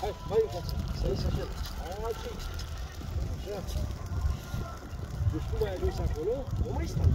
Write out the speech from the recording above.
Vai, vai, Sai, sai. Ótimo. Certo. Już tu mają gdzieś na polu. No i stąd.